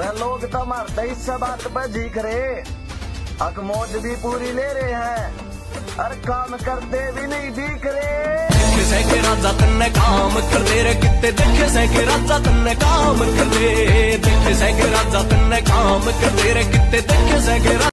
लोग तो मरते इस बात पे जीख रहे। अकमोज भी पूरी ले रहे हैं और काम करते भी नहीं दिख रहे। से के राजा तन्ने काम करते रे कितने देखे सैके के राजा तन्ने काम करते। देखे सैके के राजा तन्ने काम करते रे कितने देखे सैके के